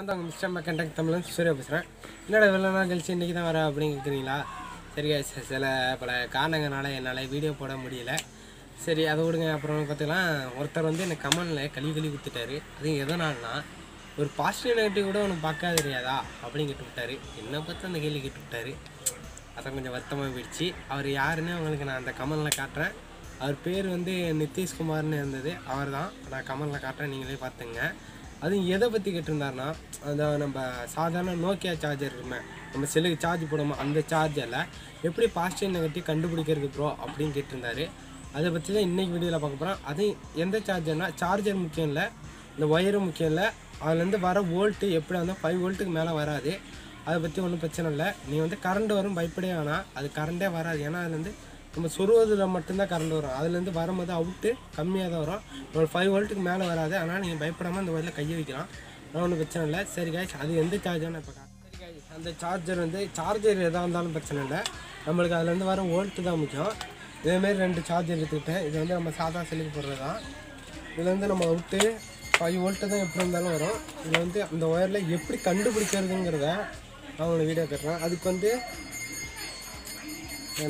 நான் தான் உங்கள் மிஸ்டர் கண்டக்ட் தமிழன் சூர்யா பேசுகிறேன் என்னடா இவ்வளோ நாள் கழிச்சு இன்றைக்கி தான் வர அப்படின்னு கேட்குறீங்களா சரி guys, சில பல காரணங்களால் என்னால் வீடியோ போட முடியல. சரி அதை விடுங்க. அப்புறம் பார்த்துக்கலாம் ஒருத்தர் வந்து எனக்கு கமெண்டில் கழுவி கழுவி கொடுத்துட்டாரு. அது எதனால்னா ஒரு பாசிட்டிவ் நெகட்டிவ் கூட உனக்கு பார்க்காத தெரியாதா? அப்படின்னு கேட்டு விட்டாரு. என்னை பார்த்து அந்த கேள்வி கேட்டு விட்டாரு. அதான் கொஞ்சம் வருத்தமாக போயிடுச்சு. அவர் யாருன்னு உங்களுக்கு நான் அந்த கமலில் காட்டுறேன். அவர் பேர் வந்து நிதிஷ்குமார்னு இருந்தது. அவர் தான் நான் கமலில் காட்டுறேன். நீங்களே பார்த்துங்க. அதுவும் எதை பற்றி கேட்டிருந்தாருன்னா அந்த நம்ம சாதாரண நோக்கியா சார்ஜர் இருக்குமே நம்ம செல்லுக்கு சார்ஜ் போடுமோ அந்த சார்ஜரில் எப்படி பாசிட்டிவ் நெகட்டிவ் கண்டுபிடிக்கிறது ப்ரோ அப்படின்னு கேட்டிருந்தாரு. அதை பற்றி தான் இன்றைக்கி வீடியோவில் பார்க்க போகிறோம் அது எந்த சார்ஜர்னா சார்ஜர் முக்கியம் இல்லை இந்த ஒயரும் முக்கியம் இல்லை அதுலேருந்து வர வோல்ட்டு எப்படி வந்தால் ஃபைவ் வோல்ட்டுக்கு மேலே வராது. அதை பற்றி ஒன்றும் பிரச்சனை இல்லை. நீ வந்து கரண்ட் வரும் பயப்படே வேணாம். அது கரண்டே வராது. ஏன்னா அதுலேருந்து நம்ம சொருவதில் மட்டும்தான் கரண்ட் வரும். அதுலேருந்து வரும்போது அவுட்டு கம்மியாக தான் வரும். ஒரு ஃபைவ் வோல்ட்டுக்கு மேலே வராது. ஆனால் நீங்கள் பயப்படாமல் அந்த வயலில் கையை வைக்கலாம். நான் ஒன்றும் பிரச்சனை இல்லை. சரி காய்ச்சி அது எந்த சார்ஜானு இப்போ சரி காய்ச்சி அந்த சார்ஜர் வந்து சார்ஜர் எதாக இருந்தாலும் பிரச்சனை இல்லை. நம்மளுக்கு அதுலேருந்து வர வோல்ட்டு தான் முக்கியம். இதேமாரி ரெண்டு சார்ஜர் எடுத்துக்கிட்டேன் இது வந்து நம்ம சாதா செல்லுக்கு போடுறது தான் இதில் வந்து நம்ம அவுட்டு ஃபைவ் வோல்ட்டு தான் எப்படி இருந்தாலும் வரும். இதில் வந்து அந்த ஒயரில் எப்படி கண்டுபிடிக்கிறதுங்கிறத நான் உங்களுக்கு வீடியோ கட்டுறேன். அதுக்கு வந்து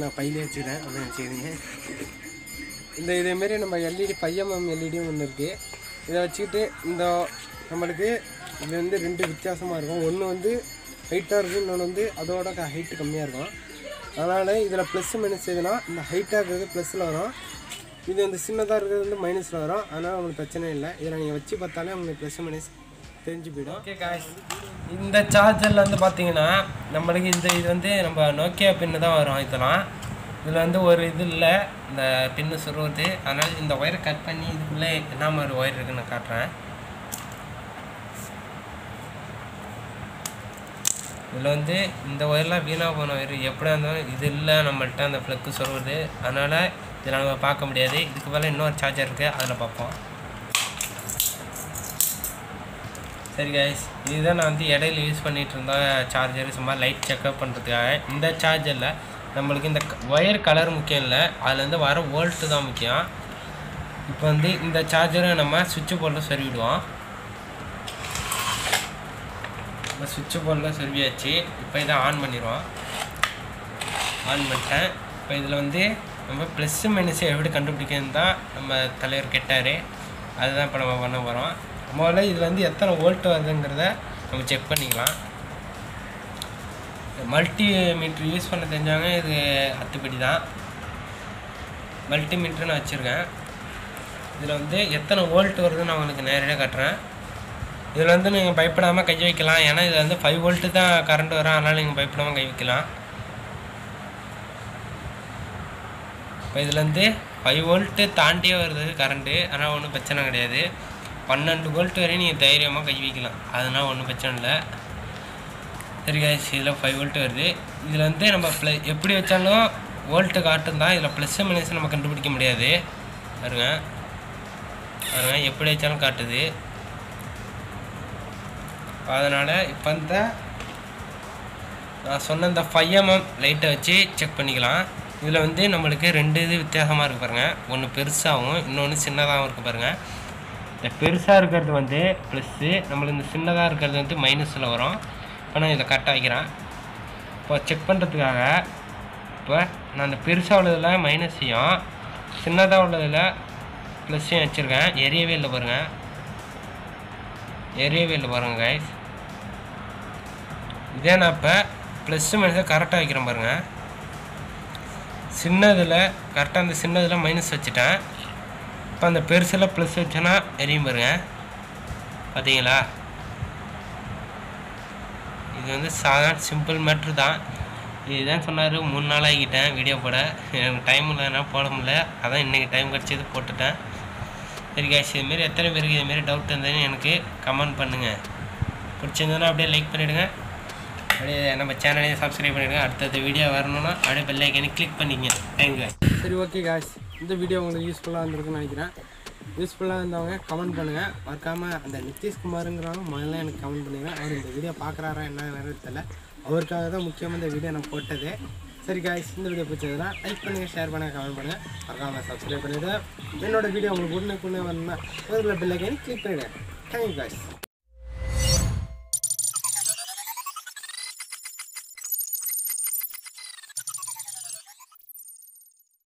நான் பையிலே வச்சுக்கிறேன் அப்படின்னு சரிங்க இந்த இதேமாரி நம்ம எல்இடி பையம் எல்இடியும் ஒன்று இருக்குது இதை வச்சுக்கிட்டு இந்த நம்மளுக்கு இது வந்து ரெண்டு வித்தியாசமாக இருக்கும். ஒன்று வந்து ஹைட்டாக இருக்கும் இன்னொன்று வந்து அதோட ஹைட்டு கம்மியாக இருக்கும். அதனால் இதில் ப்ளஸ் மைனஸ் எதுனா இந்த ஹைட்டாக இருக்கிறது ப்ளஸில் வரும். இது வந்து சின்னதாக இருக்கிறது வந்து மைனஸில் வரும். அதனால் உங்களுக்கு பிரச்சனை இல்லை. இதில் நீங்கள் வச்சு பார்த்தாலே உங்களுக்கு ப்ளஸ் மைனஸ் தெரிஞ்சு போயிடும். ஓகே காய்ஸ் இந்த சார்ஜரில் வந்து பார்த்தீங்கன்னா நம்மளுக்கு இந்த இது வந்து நம்ம நோக்கியா பின்னு தான் வரும் இதெல்லாம் இதில் வந்து ஒரு இது இல்லை. இந்த பின்னு சுருவது. அதனால் இந்த ஒயரை கட் பண்ணி இதுக்குள்ளே என்ன மாதிரி ஒயர் இருக்குன்னு நான் காட்டுறேன். இதில் வந்து இந்த ஒயர்லாம் வீணாக போன ஒயர் எப்படியா இருந்தாலும் இது இல்லை நம்மள்ட்ட அந்த ஃப்ளக்கு சொல்வது அதனால் இதில் நம்ம பார்க்க முடியாது. இதுக்கு மேலே இன்னொரு சார்ஜர் இருக்குது அதில் பார்ப்போம். சரி கைஸ் இதுதான் நான் வந்து இடையில யூஸ் பண்ணிகிட்டு இருந்த சார்ஜர் சும்மா லைட் செக்அப் பண்ணுறதுக்காக இந்த சார்ஜரில் நம்மளுக்கு இந்த ஒயர் கலர் முக்கியம் இல்லை. அதுலேருந்து வர வோல்ட்டு தான் முக்கியம். இப்போ வந்து இந்த சார்ஜரை நம்ம சுவிட்சு போர்டில் சொருவிடுவோம் நம்ம சுவிட்சு போர்டில் சொருவியாச்சு. இப்போ இதை ஆன் பண்ணிடுவோம். ஆன் பண்ணிட்டேன். இப்போ இதில் வந்து நம்ம ப்ளஸ்ஸு மைனஸு எப்படி கண்டுபிடிக்கணும் தான் நம்ம தலைவர் கேட்டார். அதுதான் இப்போ நம்ம பண்ண போகிறோம் முதல்ல இதில் வந்து எத்தனை வோல்ட் வருதுங்கிறத நம்ம செக் பண்ணிக்கலாம். மல்டி மீட்ரு யூஸ் பண்ண தெரிஞ்சவங்க இது அத்துப்படி தான் மல்டி மீட்ரு நான் வச்சுருக்கேன். இதில் வந்து எத்தனை வோல்ட் வருதுன்னு நான் உங்களுக்கு நேரடியாக காட்டுறேன். இதில் வந்து நீங்கள் பயப்படாமல் கை வைக்கலாம். ஏன்னா இதில் வந்து ஃபைவ் வோல்ட்டு தான் கரண்ட் வரும். அதனால் நீங்கள் பயப்படாமல் கை வைக்கலாம். இப்போ இதில் வந்து ஃபைவ் வோல்ட்டு தாண்டியே வருது கரண்ட்டு ஆனால் ஒன்றும் பிரச்சனை கிடையாது. பன்னெண்டு வோல்ட் வரையும் நீங்கள் தைரியமாக கை வைக்கலாம். அதனால் ஒன்றும் பிரச்சனை இல்லை. சரி guys இதில் ஃபைவ் வோல்ட் வருது. இதில் வந்து நம்ம ப்ள எப்படி வச்சாலும் வோல்ட்டு காட்டும் தான் இதில் ப்ளஸ் மைனஸ் நம்ம கண்டுபிடிக்க முடியாது. பாருங்க. பாருங்க எப்படி வச்சாலும் காட்டுது. அதனால் இப்போ இந்த நான் சொன்ன இந்த ஃபைவ் எம்எம் லைட்டை வச்சு செக் பண்ணிக்கலாம். இதில் வந்து நம்மளுக்கு ரெண்டு இது வித்தியாசமாக இருக்குது பாருங்கள் ஒன்று பெருசாகவும் இன்னொன்று சின்னதாகவும் இருக்குது பாருங்கள் இந்த பெருசாக இருக்கிறது வந்து ப்ளஸ்ஸு நம்மளுக்கு இந்த சின்னதாக இருக்கிறது வந்து மைனஸில் வரும். இப்போ நான் இதை கரெக்டாக வைக்கிறேன் இப்போ செக் பண்ணுறதுக்காக இப்போ நான் அந்த பெருசாக உள்ளதில் மைனஸையும் சின்னதாக உள்ளதில் ப்ளஸ்ஸையும் வச்சுருக்கேன். எரியவே இல்லை பாருங்கள் எரியவே இல்லை பாருங்கள் கைஸ் இதே நான் இப்போ ப்ளஸ்ஸு மைனஸை கரெக்டாக வைக்கிறேன் பாருங்கள் சின்னதில் கரெக்டாக அந்த சின்னதில் மைனஸ் வச்சுட்டேன். இப்போ அந்த பெருசில் ப்ளஸ் வச்சோன்னா எரியும் பாருங்க. பார்த்தீங்களா இது வந்து சாதாரண சிம்பிள் மேட்ரு தான். இதுதான் சொன்னார் மூணு நாள் ஆகிக்கிட்டேன் வீடியோ போட. எனக்கு டைம் இல்லைன்னா போட முடியல. அதான் இன்றைக்கி டைம் கிடச்சது போட்டுட்டேன். சரி கேஷ் இதுமாரி எத்தனை பேருக்கு இதுமாரி டவுட் இருந்ததுன்னு எனக்கு கமெண்ட் பண்ணுங்கள் பிடிச்சிருந்ததுன்னா அப்படியே லைக் பண்ணிவிடுங்க அப்படியே நம்ம சேனலையும் சப்ஸ்கிரைப் பண்ணிவிடுங்க அடுத்தடுத்த வீடியோ வரணும்னா அப்படியே பெல்லைக்கனே கிளிக் பண்ணிக்கங்க. தேங்க்யூ சரி ஓகே காஷ் இந்த வீடியோ உங்களுக்கு யூஸ்ஃபுல்லாக இருந்திருக்குன்னு நினைக்கிறேன். யூஸ்ஃபுல்லாக இருந்தவங்க கமெண்ட் பண்ணுங்கள் மறக்காமல் அந்த நிதிஷ்குமாருங்கிறவங்க முதல்ல எனக்கு கமெண்ட் பண்ணுங்கள் அவர் இந்த வீடியோ பார்க்குறாரா என்ன வேறு தெரியல. அவருக்காக தான் முக்கியமாக இந்த வீடியோ நான் போட்டது. சரி காய்ஸ் இந்த வீடியோ பிடிச்சதுன்னா லைக் பண்ணுங்கள் ஷேர் பண்ணுங்கள் கமெண்ட் பண்ணுங்கள் மறக்காமல் சப்ஸ்கிரைப் பண்ணிவிடுங்க என்னோடய வீடியோ உங்களுக்கு உடனே கொண்டு வரணும்னா ஒரு பெல் கிளிக் பண்ணிவிடுங்க தேங்க்யூ காய்ஸ்